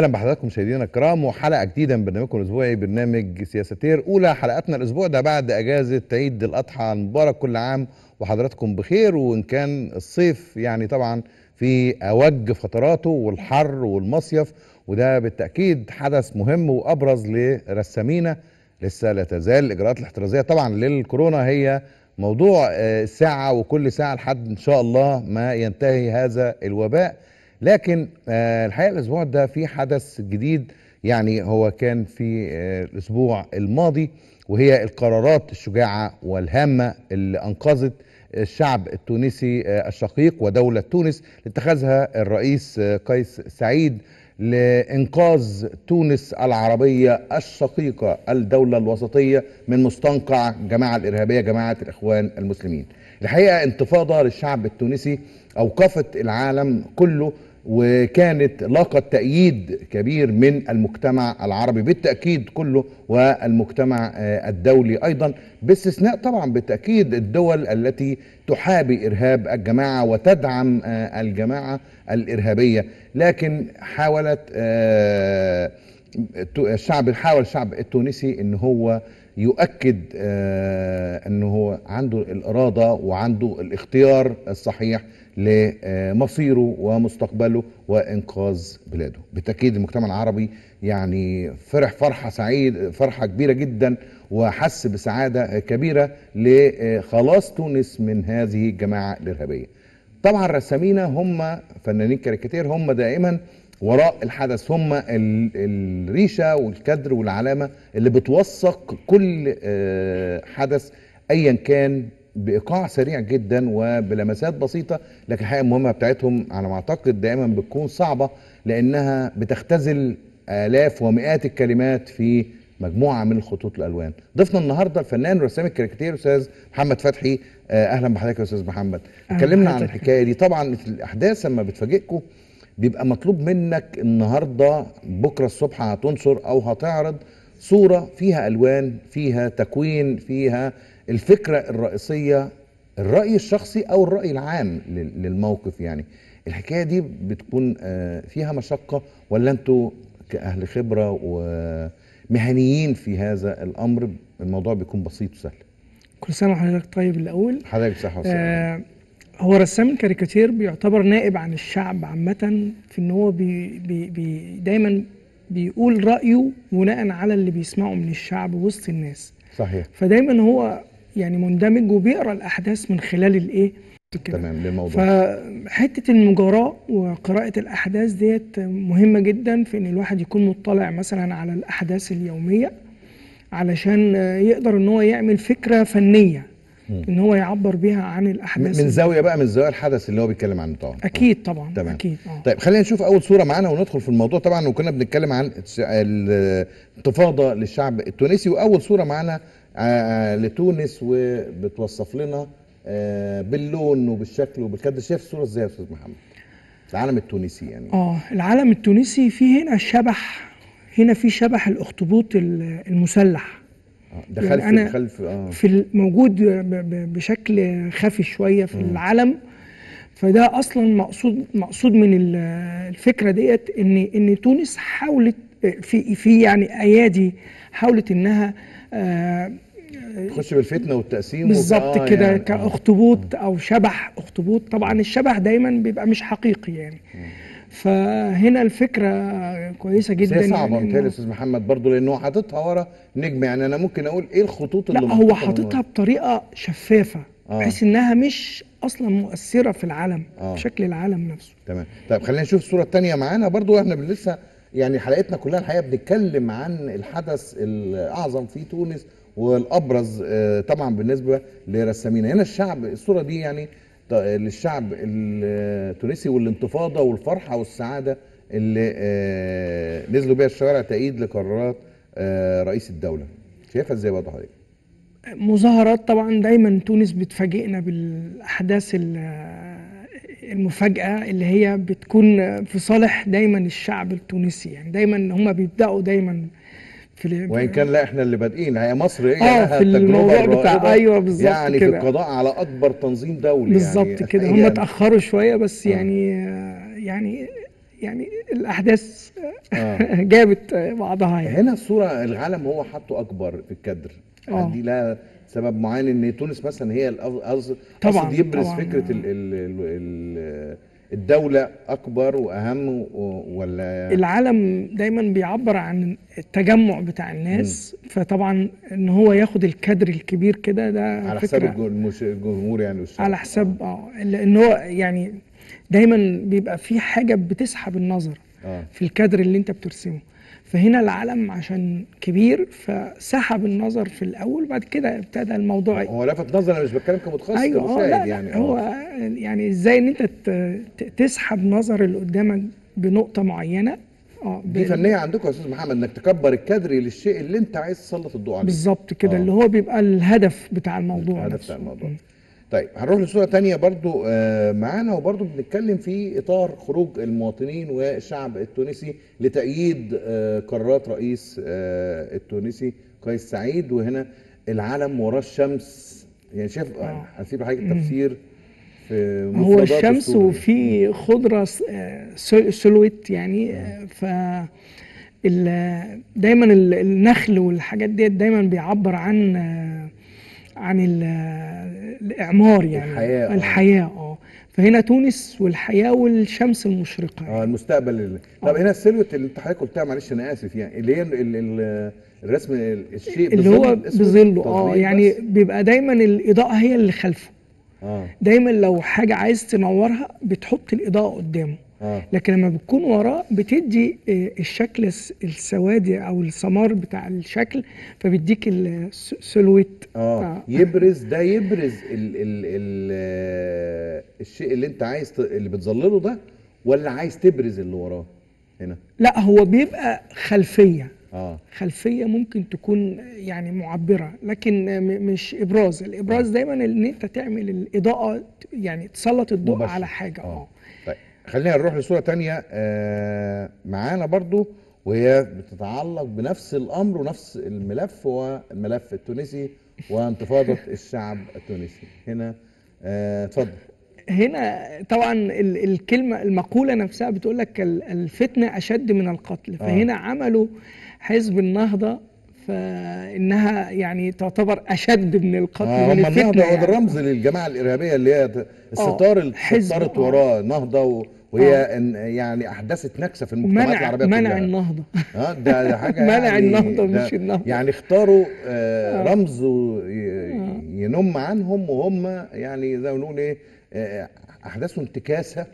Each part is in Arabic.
أهلا بحضراتكم مشاهدينا الكرام وحلقة جديدة من برنامجكم الأسبوعي برنامج سياساتير أولى حلقاتنا الأسبوع ده بعد أجازة عيد الأضحى. المبارك كل عام وحضراتكم بخير وإن كان الصيف يعني طبعا في أوج فتراته والحر والمصيف وده بالتأكيد حدث مهم وأبرز لرسامينا. لسه لا تزال الإجراءات الاحترازية طبعا للكورونا هي موضوع آه، ساعة وكل ساعة لحد إن شاء الله ما ينتهي هذا الوباء. لكن آه، الحقيقة الأسبوع ده في حدث جديد يعني هو كان في آه، الأسبوع الماضي وهي القرارات الشجاعة والهامة اللي أنقذت الشعب التونسي آه، الشقيق ودولة تونس لاتخاذها الرئيس قيس سعيد لإنقاذ تونس العربية الشقيقة الدولة الوسطية من مستنقع جماعة الإرهابية جماعة الإخوان المسلمين. الحقيقة انتفاضة للشعب التونسي أوقفت العالم كله وكانت لاقت تأييد كبير من المجتمع العربي بالتأكيد كله والمجتمع آه، الدولي أيضا باستثناء طبعا بالتأكيد الدول التي تحابي إرهاب الجماعة وتدعم آه، الجماعة الإرهابية. لكن حاولت آه، الشعب حاول الشعب التونسي إن هو يؤكد آه، إنه هو عنده الإرادة وعنده الاختيار الصحيح لمصيره ومستقبله وإنقاذ بلاده. بالتأكيد المجتمع العربي يعني فرح فرحة سعيد فرحة كبيرة جدا وحس بسعادة كبيرة لخلاص تونس من هذه الجماعة الإرهابية. طبعا رسامينا هم فنانين كاريكاتير هم دائما وراء الحدث هم ال- الريشة والكدر والعلامة اللي بتوثق كل آه، حدث ايا كان بإيقاع سريع جدا وبلمسات بسيطة لكن الحقيقة المهمة بتاعتهم على ما أعتقد دائما بتكون صعبة لأنها بتختزل آلاف ومئات الكلمات في مجموعة من الخطوط الألوان. ضيفنا النهارده الفنان ورسام الكاريكاتير أستاذ محمد فتحي. آه، أهلا بحضرتك يا أستاذ محمد. اتكلمنا عن. الحكاية دي. طبعا الأحداث لما بتفاجئكم بيبقى مطلوب منك النهارده بكرة الصبح هتنشر أو هتعرض صورة فيها ألوان فيها تكوين فيها الفكرة الرئيسية الرأي الشخصي أو الرأي العام لل- للموقف يعني. الحكاية دي بتكون آه، فيها مشقة ولا أنتوا كأهل خبرة ومهنيين في هذا الأمر الموضوع بيكون بسيط وسهل؟ كل سنة وحضرتك طيب الأول. حضرتك بصحة وسلامه آه هو رسام الكاريكاتير بيعتبر نائب عن الشعب عامة في إن هو بي بي بي دايما بيقول رأيه بناء على اللي بيسمعه من الشعب وسط الناس. صحيح. فدايما هو يعني مندمج وبيقرأ الأحداث من خلال الإيه. تمام للموضوع. فحته المجاراة وقراءة الأحداث ديت مهمة جدا في إن الواحد يكون مطلع مثلا على الأحداث اليومية علشان يقدر إن هو يعمل فكرة فنية. إن هو يعبر بيها عن من الأحداث من زاوية بقى من زوايا الحدث اللي هو بيتكلم عنه طبعا. أكيد طبعا تمام. أكيد آه. طيب خلينا نشوف أول صورة معانا وندخل في الموضوع. طبعا وكنا بنتكلم عن الانتفاضه للشعب التونسي وأول صورة معانا آه، لتونس وبتوصف لنا آه، باللون وبالشكل وبالكد شايف الصورة إزاي يا أستاذ محمد؟ العالم التونسي يعني. آه العالم التونسي فيه هنا شبح هنا في شبح الأخطبوط ال- المسلح. آه، ده يعني خلف أنا خلف آه. في الموجود بشكل خفي شوية في العلم فده أصلا مقصود مقصود من ال- الفكرة ديت ان إن تونس حاولت في في يعني أيادي حاولت إنها آه، تخش بالفتنة والتقسيم بالظبط آه كده يعني، آه. كاخطبوط أو شبح أخطبوط. طبعا الشبح دايما بيبقى مش حقيقي يعني. فهنا الفكرة كويسة بس جدا هي صعبة يعني متهيألي يا أستاذ محمد برضه لأن هو حاططها ورا نجم يعني أنا ممكن أقول إيه الخطوط اللي لا هو حاططها؟ بطريقة شفافة آه. بحيث إنها مش أصلا مؤثرة في العالم آه. في شكل العالم نفسه تمام طيب خلينا نشوف الصورة الثانية معانا برضو إحنا لسه يعني حلقتنا كلها الحقيقة بنتكلم عن الحدث الأعظم في تونس والأبرز آه، طبعا بالنسبة لرسامينا هنا الشعب الصورة دي يعني للشعب التونسي والانتفاضة والفرحة والسعادة اللي آه، نزلوا بيها الشوارع تأييد لقرارات آه، رئيس الدولة شايفها إزاي برضه حضرتك؟ مظاهرات طبعا دايما تونس بتفاجئنا بالأحداث ال- المفاجأة اللي هي بتكون في صالح دايما الشعب التونسي يعني دايما هم بيبدأوا دايما في ال- وإن كان لا إحنا اللي بادئين هي مصر هي آه، لها في التجربة الموضوع بتاع- أيوة بالظبط يعني في كده. القضاء على أكبر تنظيم دولي بالظبط يعني كده هم اتأخروا شوية بس آه. يعني يعني يعني الأحداث آه. جابت بعضها يعني هنا الصورة العالم هو حاطه أكبر في الكادر آه. دي لها سبب معين إن تونس مثلا هي طبعاً، قصد يبرز طبعاً. فكرة ال ال ال ال الدولة أكبر وأهم ولا العالم دايما بيعبر عن التجمع بتاع الناس فطبعا إن هو ياخد الكادر الكبير كده ده على حساب الجمهور يعني والشعب. على حساب آه لأن هو يعني دايما بيبقى في حاجة بتسحب النظر آه. في الكادر اللي أنت بترسمه. فهنا العالم عشان كبير فسحب النظر في الأول بعد كده ابتدى الموضوع هو لفت نظر أنا مش بتكلم كمتخصص كمشاهد لا لا يعني هو آه. يعني إزاي إن أنت تسحب نظر اللي قدامك بنقطة معينة آه دي فنية عندكم يا أستاذ محمد إنك تكبر الكادر للشيء اللي أنت عايز تسلط الضوء عليه بالظبط كده آه. اللي هو بيبقى الهدف بتاع الموضوع الهدف. بتاع الموضوع م. طيب هنروح لصورة تانية برضو آه، معانا وبرضو بنتكلم في إطار خروج المواطنين والشعب التونسي لتأييد آه، قرارات رئيس آه، التونسي قيس سعيد. وهنا العلم وراه الشمس. يعني شايف. هسيب لحضرتك التفسير في هو الشمس. وفي خضرة سلويت يعني ف دايما ال- النخل والحاجات ديت دايما بيعبر عن عن ال- آه، الإعمار يعني الحياة، آه. الحياة آه فهنا تونس والحياة والشمس المشرقة آه المستقبل اللي. طب آه. هنا ال silhouette اللي انت حضرتك قلتها معلش أنا آسف يعني اللي هي ال- ال- ال- الرسم الشيء اللي هو اسمه بظله آه يعني بس. بيبقى دايما الإضاءة هي اللي خلفه آه دايما لو حاجة عايز تنورها بتحط الإضاءة قدامه لكن لما بتكون وراه بتدي آه، الشكل الس- السوادي أو السمار بتاع الشكل فبيديك ال silhouette آه. يبرز ده يبرز ال ال ال آه، الشيء اللي انت عايز اللي بتظلله ده ولا عايز تبرز اللي وراه هنا؟ لا هو بيبقى خلفية. آه. خلفية ممكن تكون يعني معبرة لكن آه، مش إبراز. الإبراز دايما إن أنت تعمل الإضاءة يعني تسلط الضوء مباشر. على حاجة. آه. خلينا نروح لصورة تانية. آه معانا برضو وهي بتتعلق بنفس الأمر ونفس الملف هو الملف التونسي وانتفاضة الشعب التونسي. هنا آه، اتفضل. هنا طبعا ال- الكلمة المقولة نفسها بتقول لك ال- الفتنة أشد من القتل. فهنا عملوا حزب النهضة فإنها يعني تعتبر أشد من القتل آه من هو ده يعني. الرمز للجماعة الإرهابية اللي هي الستار اللي آه. وراه نهضة و- وهي آه. إن- يعني أحدثت نكسة في المجتمعات منع العربية منع كلها. النهضة. آه ده ده حاجة منع يعني النهضة ده مش النهضة. يعني اختاروا آه رمز و- ي- ينم عنهم وهم يعني زي ما بنقول إيه آه، احداثوا انتكاسة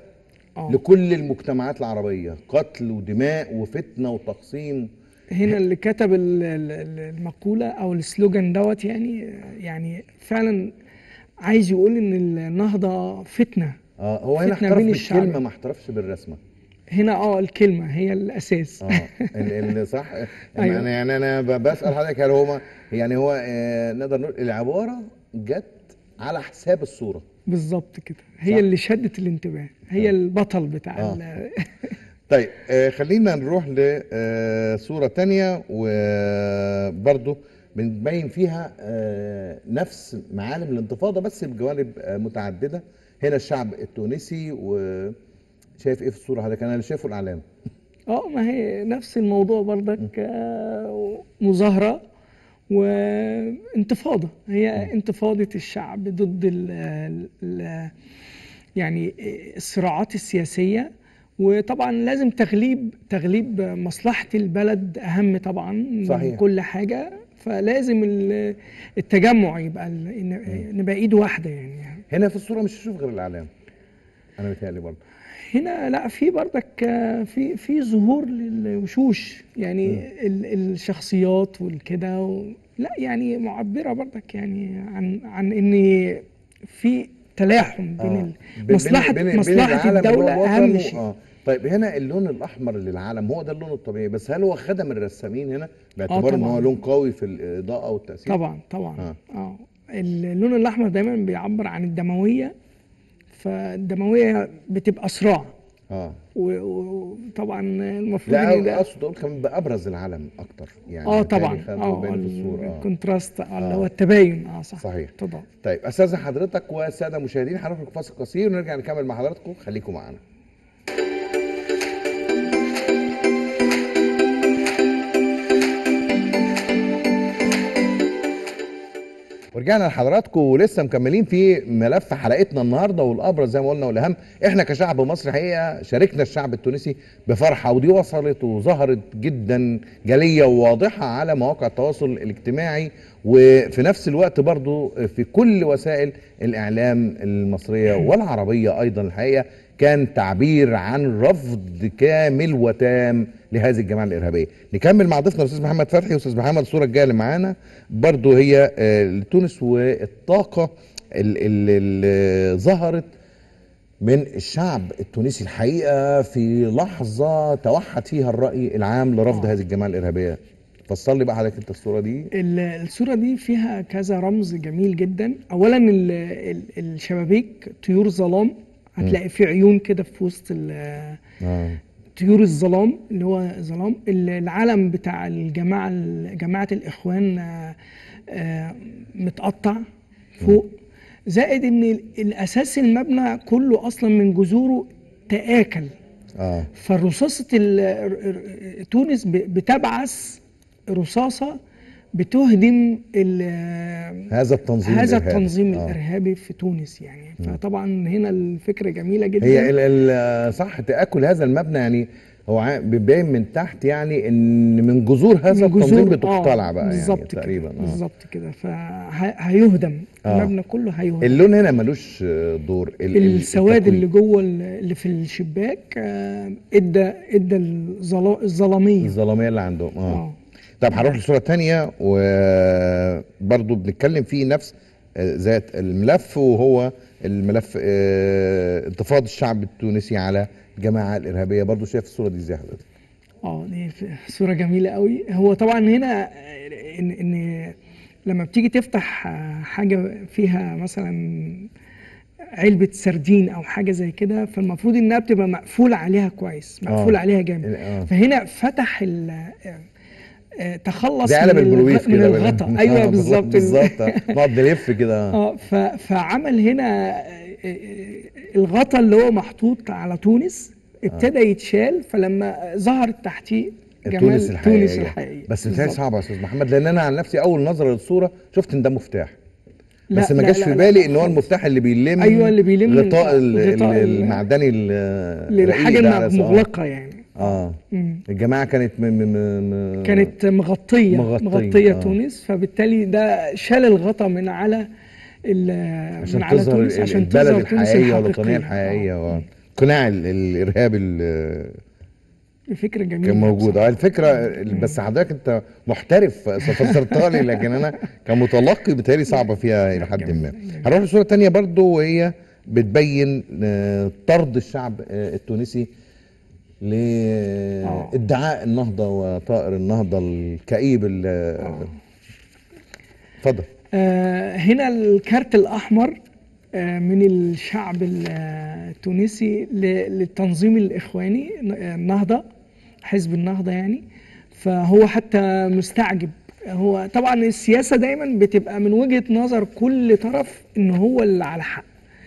آه. لكل المجتمعات العربية. قتل ودماء وفتنة وتقسيم. هنا اللي كتب ال- ال- ال- المقولة أو السلوجان دوت يعني يعني فعلا عايز يقول إن النهضة فتنة. آه هو هنا احترف. بالكلمة ما احترفش بالرسمة هنا آه الكلمة هي الأساس آه ال- ال- صح أيوة. أنا يعني أنا بسأل حضرتك هل هو يعني هو آه نقدر نقول العبارة جت على حساب الصورة بالظبط كده هي صح. اللي شدت الانتباه هي البطل بتاع آه. طيب آه خلينا نروح لصورة تانية وبرضو بنبين فيها آه نفس معالم الانتفاضة بس بجوانب آه متعددة هنا الشعب التونسي وشايف إيه في الصورة؟ حضرتك أنا اللي شايفه الإعلام. آه ما هي نفس الموضوع برضك آه، مظاهرة وانتفاضة. هي انتفاضة الشعب ضد ال ال يعني الصراعات السياسية. وطبعا لازم تغليب تغليب مصلحة البلد أهم طبعا من صحيح. كل حاجة. فلازم ال- التجمع يبقى نبقى إيد واحدة يعني. هنا في الصورة مش هشوف غير الإعلام. أنا متهيألي برضو هنا لا في بردك آه، في في ظهور للوشوش. يعني ال- الشخصيات والكده و- لا يعني معبرة بردك يعني عن عن إن في تلاحم بين آه. بين- مصلحة بين- بين مصلحة هو الدولة أهم شيء. آه. طيب هنا اللون الأحمر للعالم هو ده اللون الطبيعي. بس هل هو خدم الرسامين هنا؟ باعتبار إن هو. لون قوي في الإضاءة والتأثير؟ طبعا طبعا. آه. اللون الأحمر دايما بيعبر عن الدموية فالدموية بتبقى صراع آه وطبعا المفروض لا ده أقصد أقول كمان بأبرز العالم أكتر يعني آه طبعا خد آه آه. الكونتراست آه. اللي آه. هو التباين آه صح صحيح. طبعا طيب استاذن حضرتك والساده المشاهدين هنخرج فاصل قصير ونرجع نكمل مع حضراتكم خليكم معانا ورجعنا لحضراتكم ولسه مكملين في ملف حلقتنا النهارده والابرز زي ما قلنا والاهم إحنا كشعب مصري حقيقة شاركنا الشعب التونسي بفرحه ودي وصلت وظهرت جدا جلية وواضحة على مواقع التواصل الاجتماعي. وفي نفس الوقت برضو في كل وسائل الإعلام المصرية والعربية أيضا الحقيقة. كان تعبير عن رفض كامل وتام لهذه الجماعة الإرهابية. نكمل مع ضيفنا الأستاذ محمد فتحي واستاذ محمد الصورة الجاية اللي معانا برضو هي آه، لتونس والطاقة اللي, ظهرت من الشعب التونسي الحقيقة في لحظة توحد فيها الرأي العام لرفض آه. هذه الجماعة الإرهابية. فصل لي بقى حضرتك أنت الصورة دي. ال- الصورة دي فيها كذا رمز جميل جدا. ال- ال- الشبابيك طيور ظلام هتلاقي في عيون كده في وسط ال- طيور الظلام اللي هو ظلام. ال- العلم بتاع الجماعة جماعة الإخوان آه، آه، متقطع فوق. زائد إن ال- الأساس المبنى كله أصلا من جذوره آه. ال- ر- ر- تونس بتبعث رصاصة بتهدم هذا التنظيم هذا الإرهابي. التنظيم آه. الإرهابي في تونس يعني فطبعا هنا الفكرة جميلة جدا هي ال ال صح تأكل هذا المبنى يعني هو بيبين من تحت يعني إن من جذور هذا من التنظيم آه، بتقتلع بقى يعني بالظبط كده تقريبا آه. بالظبط كده فهيهدم آه. المبنى كله هيهدم اللون هنا ملوش آه، دور ال- ال- السواد التكوين. اللي جوه ال- اللي في الشباك آه، إدى إدى الظلا- الظلامية الظلامية اللي عندهم آه آه طب هنروح للصوره الثانية وبرضه بنتكلم فيه نفس آه، ذات الملف وهو الملف آه، انتفاض الشعب التونسي على الجماعة الإرهابية برضه شايف الصورة دي إزاي حضرتك آه دي صورة جميلة قوي هو طبعا هنا آه، ان إن لما بتيجي تفتح حاجة فيها مثلا علبة سردين أو حاجة زي كده فالمفروض إنها بتبقى مقفول عليها كويس مقفول آه. عليها جامد آه. فهنا فتح ال تخلص زي علب من البولوبيف الغطا أيوه آه، بالظبط. بالظبط. آه. نقعد نلف كده. آه فعمل هنا آه، آه، الغطا اللي هو محطوط على تونس ابتدى يتشال فلما ظهرت تحتيه تونس الحقيقية. تونس الحقيقية. بس بتهيألي. صعبة يا أستاذ محمد لأن أنا عن نفسي أول نظرة للصورة شفت إن ده مفتاح. بس ما جاش في بالي إن هو. المفتاح اللي بيلم أيوة، اللي بيلم غطاء المعدني ال- للحاجة ده. المغلقة يعني. آه مم. الجماعة كانت م م م م كانت مغطية مغطية، مغطية آه. تونس فبالتالي ده شال الغطا من على ال- عشان من على تظهر تونس ال- عشان البلد تظهر تونس الحقيقية والوطنية الحقيقيه الحقيقية آه. قناع ال- الارهابي ال- فكره جميلة كان موجود. آه الفكرة بس حضرتك أنت محترف فسرتها لي لكن أنا كمتلقي بتهيألي صعبة فيها إلى حد ما. هنروح لصورة تانية برضو وهي بتبين آه، طرد الشعب آه، التونسي لإدعاء النهضة وطائر النهضة الكئيب ال- اتفضل. آه، هنا الكارت الأحمر آه، من الشعب ال- التونسي للتنظيم الإخواني آه، النهضة حزب النهضة يعني. فهو حتى مستعجب. هو طبعا السياسة دايما بتبقى من وجهة نظر كل طرف إن هو اللي على حق.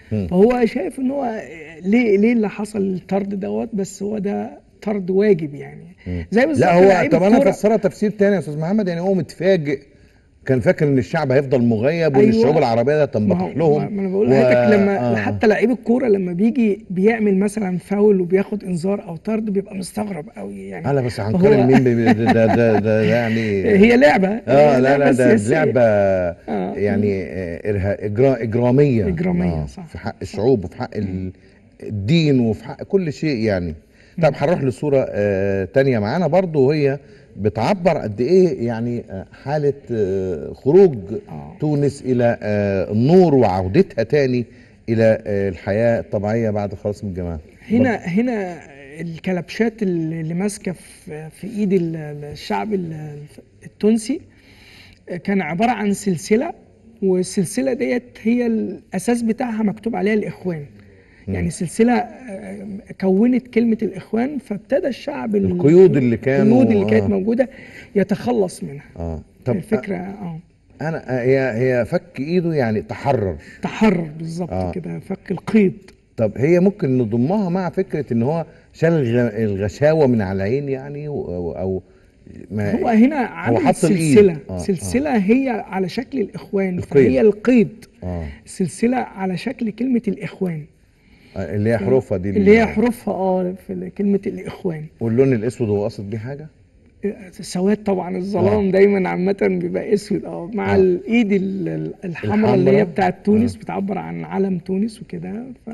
فهو شايف إن هو ليه ليه اللي حصل الطرد دوت؟ بس هو ده طرد واجب يعني. زي بالظبط لا هو طب أنا. افسرها تفسير تاني يا أستاذ محمد يعني هو متفاجئ كان فاكر إن الشعب هيفضل مغيب وإن أيوة. الشعوب العربيه ده تنبطح لهم ما أنا بقول و- لحضرتك لما آه. حتى لعيب الكورة لما بيجي بيعمل مثلا فاول وبياخد إنذار أو طرد بيبقى مستغرب قوي يعني لا بس هنقارن مين بي- ده ده ده, ده يعني هي لعبة آه لا لا ده. لعبة آه. يعني آه، إرها إجرا إجرامية إجرامية، آه، صح. في حق الشعوب وفي حق ال الدين وفي حق كل شيء يعني طب هنروح لصورة آه تانية معانا برضو وهي بتعبر قد إيه يعني آه، حالة آه، خروج آه. تونس إلى النور وعودتها تاني إلى الحياة الطبيعية بعد خلاص من الجماعة. هنا هنا الكلبشات اللي ماسكة في إيد ال- الشعب ال- التونسي كان عبارة عن سلسلة والسلسلة ديت هي الأساس بتاعها مكتوب عليها الإخوان. يعني سلسلة آه، كونت كلمة الإخوان فابتدى الشعب ال- القيود اللي كانوا- القيود اللي كانت آه. موجودة يتخلص منها. آه. طب الفكرة آه أنا آه، هي هي فك إيده يعني تحرر. تحرر بالظبط آه. كده فك القيد. طب هي ممكن نضمها مع فكرة إن هو شال الغ- الغشاوة من على العين يعني أو ما هو هنا الإيد. سلسلة. آه، سلسلة هي على شكل الإخوان القيد. فهي القيد. آه. سلسلة على شكل كلمة الإخوان. آه، اللي هي حروفها دي اللي هي حروفها آه في كلمة الإخوان واللون الأسود هو قصد بيه حاجة سواد طبعا الظلام دايما عامة بيبقى أسود آه مع آه. الإيد ال- ال- الحمراء اللي هي. بتاعت تونس بتعبر عن علم تونس وكده ف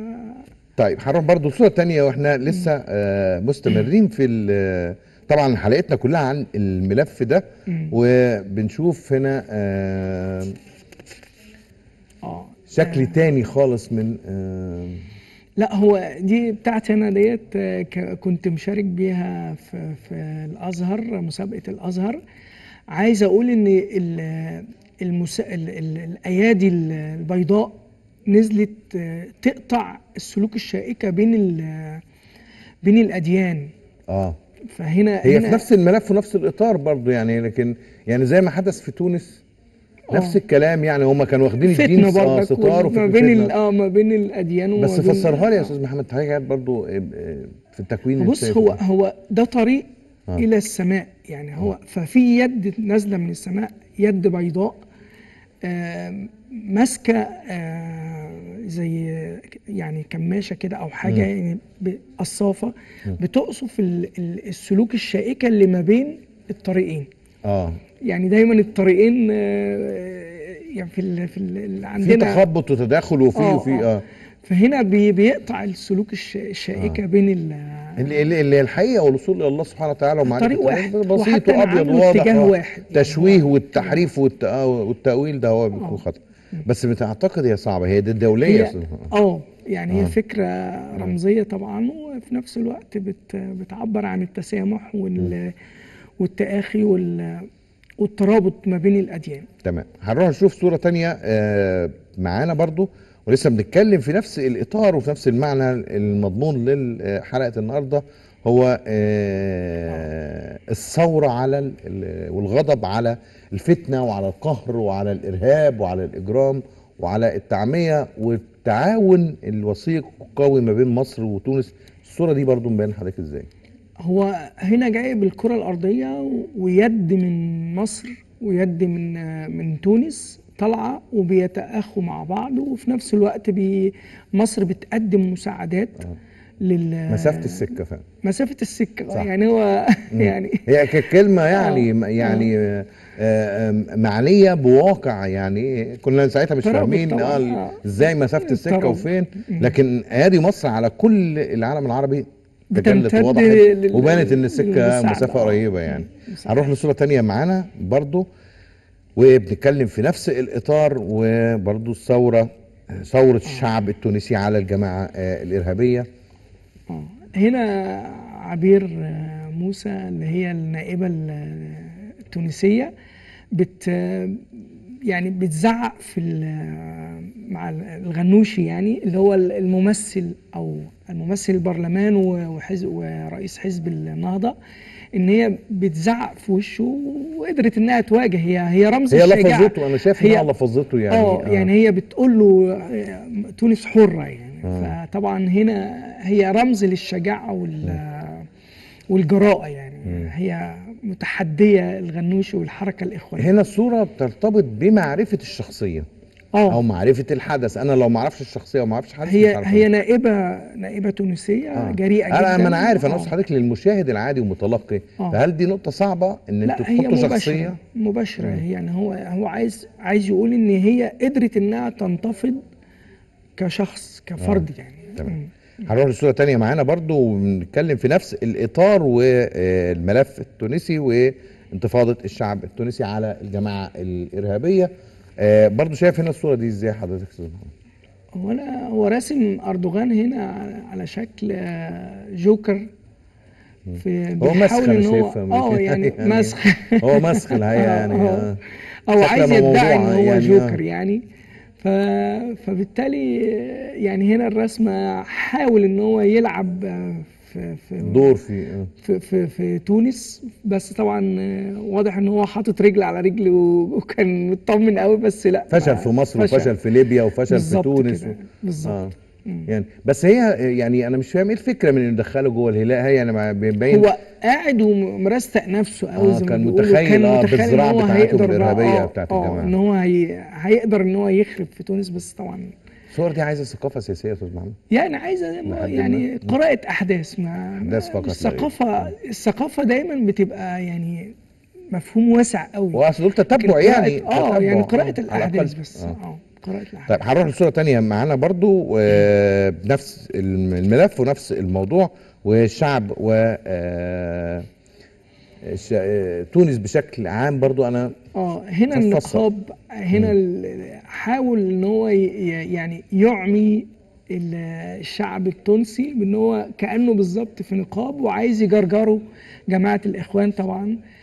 طيب هنروح برضو صورة تانية وإحنا لسه آه مستمرين في ال- طبعا حلقتنا كلها عن الملف ده. وبنشوف هنا آه آه شكل تاني خالص من آه لا هو دي بتاعتي أنا ديت آه، كنت مشارك بيها في, في الأزهر مسابقة الأزهر. عايز أقول إن ال- المس... ال... ال... الأيادي ال- البيضاء نزلت آه، تقطع السلوك الشائكة بين ال... بين الأديان. آه. فهنا هي هنا في نفس الملف ونفس الإطار برضو يعني لكن يعني زي ما حدث في تونس نفس آه. الكلام يعني هم كانوا واخدين الدين برضك ستار ما بين. آه ما بين الأديان بس فسرها لي يا آه. أستاذ محمد حاجة برضو آه، آه، في التكوين بص هو. هو ده طريق آه. إلى السماء يعني هو ففي يد نازلة من السماء يد بيضاء آم، ماسكة آه، زي يعني كماشة كده أو حاجة مم. يعني قصافه بتقصف ال- ال- السلوك الشائكة اللي ما بين الطريقين آه يعني دايما الطريقين آه، يعني في ال في ال اللي في عندنا تخبط وتداخل وفي آه، وفي آه. آه فهنا بي- بيقطع السلوك الش- الشائكة بين ال اللي اللي اللي الحقيقة والوصول إلى الله سبحانه وتعالى ومعرفة طريق واحد. بسيط وأبيض واضح اتجاه آه. واحد. تشويه آه. والتحريف والت- آه، والتأويل ده هو بيكون آه. خطا بس بتعتقد هي صعبة هي دي الدوليه. آه يعني آه. هي فكره رمزية طبعا وفي نفس الوقت بت بتعبر عن التسامح وال والتآخي وال والترابط ما بين الأديان. تمام. هنروح نشوف صورة تانية آه، معانا برضو ولسه بنتكلم في نفس الإطار وفي نفس المعنى المضمون لحلقه النهارده. هو آه، الثورة على ال- ال- والغضب على الفتنة وعلى القهر وعلى الإرهاب وعلى الإجرام وعلى التعمية والتعاون الوثيق والقوي ما بين مصر وتونس. الصورة دي برضو مبين حضرتك إزاي؟ هو هنا جاي بالكره الأرضية ويد من مصر ويد من من تونس طالعة وبيتأخوا مع بعض وفي نفس الوقت بي مصر بتقدم مساعدات لل مسافة السكة فعلا مسافة السكة صح. يعني هو يعني هي ككلمة يعني آه. يعني آه، آه، معنية بواقع يعني كنا ساعتها مش فاهمين. آه آه. إزاي مسافة السكة ترابط. وفين لكن ادي مصر على كل العالم العربي بتمتد ووضحت لل- وبانت إن السكة للمساعدة. مسافة آه. يعني. هنروح لصورة تانية معانا برضو وبنتكلم في نفس الإطار وبرضو الثورة ثورة الشعب التونسي على الجماعة آه، الإرهابية آه. هنا عبير آه، موسى اللي هي النائبة ال- التونسية بت يعني بتزعق في مع الغنوشي يعني اللي هو الممثل أو الممثل البرلمان وحزب ورئيس حزب النهضة إن هي بتزعق في وشه وقدرت إنها تواجه. هي هي رمز هي الشجاعة. لفظته أنا شايف هي- انها لفظته يعني. آه يعني هي بتقول له آه، تونس حرة يعني. آه. فطبعا هنا هي رمز للشجاعة وال والجراءة يعني. هي متحدية الغنوشي والحركة الإخوانية هنا الصورة بترتبط بمعرفة الشخصية أو آه معرفة الحدث. أنا لو ما أعرفش الشخصية وما أعرفش حدث مش هي هي أعرف. نائبة نائبة تونسية آه. جريئة جدا أنا ما أنا عارف أنا آه. قصدي حضرتك للمشاهد العادي ومتلقي. آه. فهل دي نقطة صعبة إن أنتوا هي تحطوا مباشرة شخصية؟ مباشرة. يعني هو هو عايز عايز يقول إن هي قدرت إنها تنتفض كشخص كفرد يعني. تمام. هنروح لصورة تانية معانا برضو ونتكلم في نفس الإطار والملف التونسي وانتفاضة الشعب التونسي على الجماعة الإرهابية آه، برضو شايف هنا الصورة دي إزاي حضرتك يا أستاذ محمد؟ هو أنا هو راسم أردوغان هنا على- شكل آه، جوكر في هو مسخ أنا شايفها آه يعني مسخ هو مسخ الحقيقة يعني آه. أو عايز يدعي إن هو يعني، جوكر. يعني. فبالتالي يعني هنا الرسمة حاول إن هو يلعب في في دور في. في, في, في تونس بس طبعا واضح إن هو حاطط رجل على رجل وكان مطمن قوي بس لا فشل في مصر وفشل في ليبيا وفشل في تونس. بالظبط آه. يعني بس هي يعني أنا مش فاهم إيه الفكرة من إنه يدخله جوه الهلال هي يعني بيبين هو قاعد ومرستق نفسه قوي آه، زي ما كان متخيل، آه، بتاعتهم هيقدر بقى- الإرهابية آه، بتاعت آه، الجماعة. إن هو هي... هيقدر إن هو يخرب في تونس بس طبعا الصور دي عايزة ثقافة سياسية يا أستاذ محمد يعني عايزة يعني ما. قراءة أحداث ما أحداث فقط لا الثقافة الثقافة دايما بتبقى يعني مفهوم واسع قوي واصل دول تتبع يعني آه يعني آه، قراءة على الأحداث. بس آه. آه الاحداث طيب هنروح لصورة تانية. معانا برضو آه، بنفس الملف ونفس الموضوع والشعب و آه، آه، تونس بشكل عام برضو أنا آه هنا. النقاب هنا حاول إن هو يعني يعمي ال- الشعب التونسي بإن هو كأنه بالظبط في نقاب وعايز يجرجره جماعة الإخوان طبعا. آه،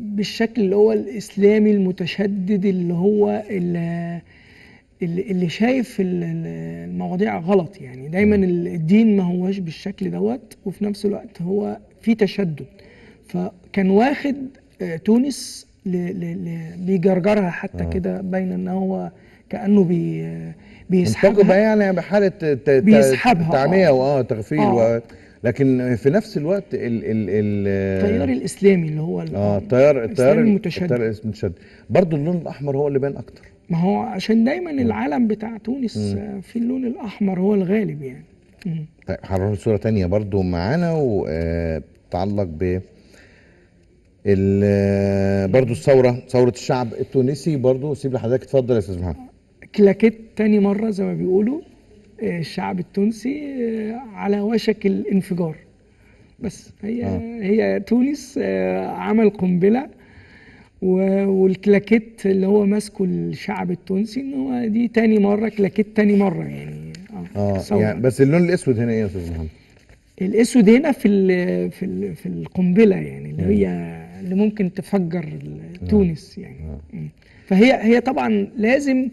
بالشكل اللي هو الإسلامي المتشدد اللي هو اللي, اللي شايف ال- ال- المواضيع غلط يعني دايما الدين ما هوش بالشكل دوت وفي نفس الوقت هو في تشدد فكان واخد آه، تونس بيجرجرها حتى آه. كده باين إن هو كأنه بي آه، بيسحبها يعني ت- بيسحبها، تعمية آه. واه تغفيل آه. لكن في نفس الوقت ال ال ال التيار الإسلامي اللي هو آه التيار التيار المتشدد. التيار المتشدد. برضه اللون الأحمر هو اللي بان أكتر. ما هو عشان دايما العلم بتاع تونس آه، في اللون الأحمر هو الغالب يعني. مم. طيب هنروح لصورة تانية برضو معانا وتتعلق ب ال- برضو الثورة ثورة الشعب التونسي. برضو سيب لحضرتك اتفضل يا أستاذ محمد. كلاكيت تاني مرة زي ما بيقولوا. آه، الشعب التونسي آه، على وشك الانفجار. بس هي آه. هي تونس آه، عمل قنبلة و- والكلاكيت اللي هو ماسكه الشعب التونسي إن هو دي تاني مرة كلاكيت تاني مرة يعني. آه ثورة. يعني بس اللون الأسود هنا إيه يا أستاذ محمد؟ الأسود هنا في ال في ال في القنبلة يعني اللي هي اللي ممكن تفجر تونس يعني. مم. فهي هي طبعا لازم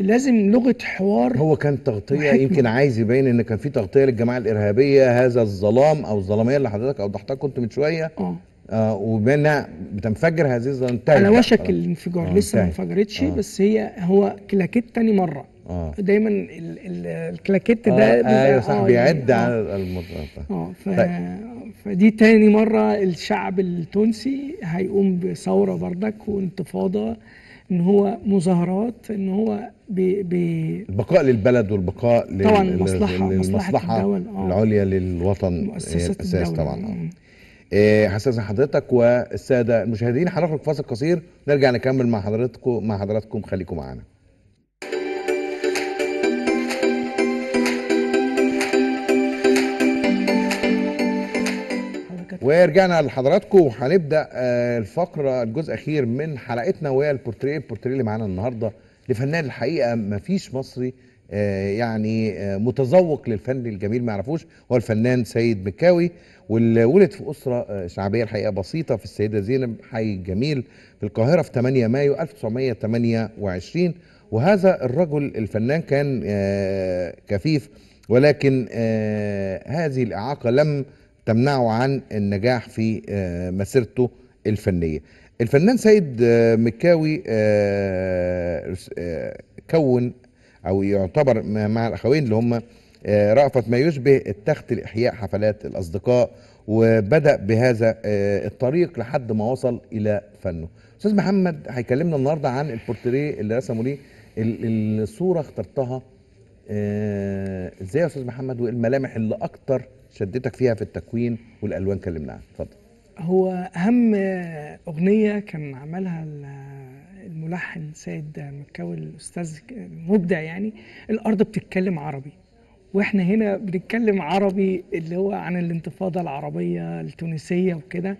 لازم لغة حوار هو كان وحكمة. يمكن عايز يبين إن كان في تغطية للجماعة الإرهابية هذا الظلام أو الظلامية اللي حضرتك أوضحتها كنت من شوية آه آه وبانها بتنفجر هذه الظلام على وشك. الانفجار آه، لسه ما. انفجرتش آه. بس هي هو كلاكيت تاني مرة آه دايما ال ال الكلاكيت ده آه بيبقى- أيوه صح آه، بيعد يعني- على المرة آه ف... طيب. فدي تاني مرة الشعب التونسي هيقوم بثورة بردك وانتفاضة إن هو مظاهرات إن هو بي... بي... البقاء للبلد والبقاء طبعاً لل- للمصلحة الدولة، آه. العليا للوطن مؤسسات الأساس طبعا آه. هستاذن حضرتك والسادة المشاهدين هنخرج فاصل قصير نرجع نكمل مع حضراتكم مع حضراتكم خليكم معانا ورجعنا لحضراتكم وهنبدأ آه، الفقرة الجزء الأخير من حلقتنا وهي البورتريه البورتريه اللي معانا النهارده لفنان الحقيقة ما فيش مصري آه، يعني آه، متذوق للفن الجميل ما يعرفوش هو الفنان سيد مكاوي واللي ولد في أسرة شعبية الحقيقة بسيطة في السيدة زينب حي الجميل في القاهرة في 8 مايو 1928 وهذا الرجل الفنان كان كفيف ولكن هذه الإعاقة لم تمنعه عن النجاح في آه، مسيرته الفنية. الفنان سيد آه، مكاوي آه، كون أو يعتبر مع الأخوين اللي هم رأفت ما يشبه التخت لإحياء حفلات الأصدقاء وبدأ بهذا الطريق لحد ما وصل إلى فنه. أستاذ محمد هيكلمنا النهارده عن البورتريه اللي رسمه ليه ال- الصورة اخترتها إزاي يا أستاذ محمد وايه الملامح اللي أكتر شدتك فيها في التكوين والألوان كلمنا عنها اتفضل. هو أهم أغنية كان عملها ال- الملحن سيد مكاوي الأستاذ المبدع يعني الأرض بتتكلم عربي. وإحنا هنا بنتكلم عربي اللي هو عن الانتفاضة العربية التونسية وكده.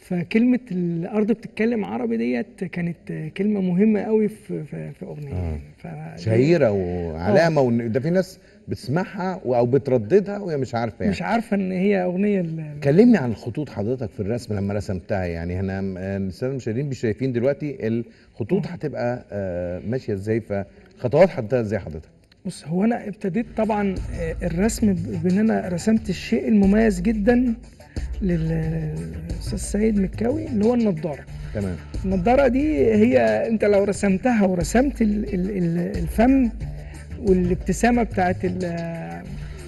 فكلمة الأرض بتتكلم عربي ديت كانت كلمة مهمة قوي في في, في أغنية. آه. شهيرة وعلامة وإن- ده في ناس بتسمعها أو بترددها وهي مش عارفة يعني. مش عارفة إن هي أغنية ال- كلمني عن خطوط حضرتك في الرسم لما رسمتها يعني. آه، السادة المشاهدين مش شايفين دلوقتي الخطوط هتبقى آه، ماشية إزاي؟ فخطوات حضرتها إزاي حضرتك؟ بص هو أنا ابتديت طبعا آه، الرسم بإن أنا رسمت الشيء المميز جدا للأستاذ سيد مكاوي اللي هو النضارة. تمام. النضارة دي هي أنت لو رسمتها ورسمت ال- ال- ال- الفم والابتسامة بتاعت ال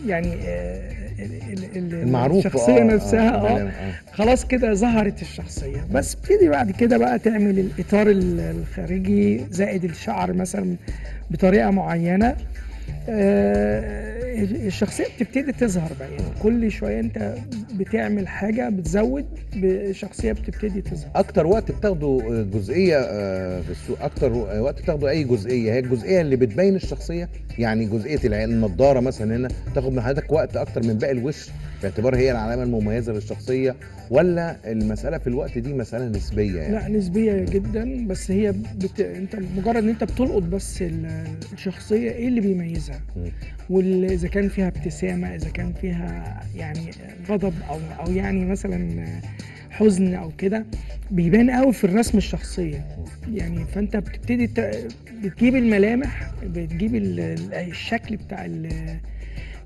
يعني آه، ال- ال- ال- المعروف الشخصية آه، نفسها. آه، آه. آه. خلاص كده ظهرت الشخصية. بس ابتدي بعد كده بقى تعمل الإطار ال- الخارجي زائد الشعر مثلا بطريقة معينة. آه، الشخصية بتبتدي تظهر بقى يعني. كل شوية انت بتعمل حاجة بتزود الشخصيه بتبتدي تظهر. أكتر وقت بتاخده جزئية آه، في السوق أكتر وقت بتاخده أي جزئية؟ هي الجزئية اللي بتبين الشخصية؟ يعني جزئية النضارة مثلا هنا تاخد من حضرتك وقت أكتر من باقي الوش؟ باعتبار هي العلامة المميزة للشخصية ولا المسألة في الوقت دي مسألة نسبية يعني؟ لا نسبية جدا بس هي بت... انت مجرد ان انت بتلقط بس ال- الشخصية إيه اللي بيميزها. واذا كان فيها ابتسامة إذا كان فيها يعني غضب أو أو يعني مثلا حزن أو كده بيبان قوي في الرسم الشخصية. يعني فأنت بتبتدي بتجيب الملامح بتجيب ال- ال- الشكل بتاع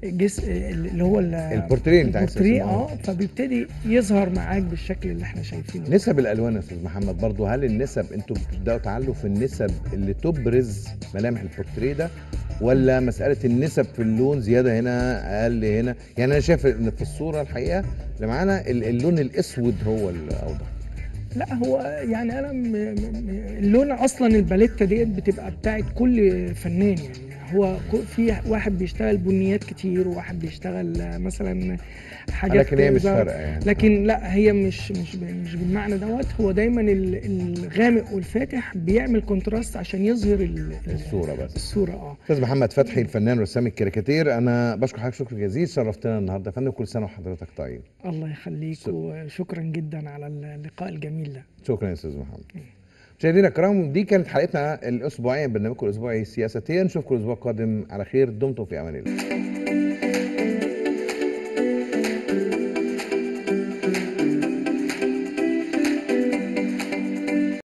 الجسم اللي هو ال- البورتريه بتاع البورتريه السياسة. آه فبيبتدي يظهر معاك بالشكل اللي إحنا شايفينه. نسب الألوان يا أستاذ محمد برضو هل النسب أنتوا بتبدأوا تعلوا في النسب اللي تبرز ملامح البورتريه ده ولا مسألة النسب في اللون زيادة هنا أقل هنا؟ يعني أنا شايف إن في الصورة الحقيقة اللي معانا ال- اللون الأسود هو الاوضح لا هو يعني أنا م- م- م- اللون أصلا الباليتا ديت بتبقى بتاعت كل فنان يعني. هو في واحد بيشتغل بنيات كتير وواحد بيشتغل آه، مثلا حاجات لكن هي مش فارقة يعني. لكن لا هي مش مش مش بالمعنى دوت. هو دايما ال- الغامق والفاتح بيعمل contrast عشان يظهر ال- ال- الصورة بس. الصورة آه. أستاذ محمد فتحي الفنان رسام الكاريكاتير أنا بشكر حضرتك. شكر جزيل شرفتنا النهارده. يا فندم كل سنة وحضرتك طيب. الله يخليك شكراً. وشكرا جدا على اللقاء الجميل ده. شكرا يا أستاذ محمد. مشاهدينا الكرام دي كانت حلقتنا الأسبوعية برنامجكم الأسبوعي سياستيا نشوفكم الأسبوع القادم على خير. دمتم في أمان الله.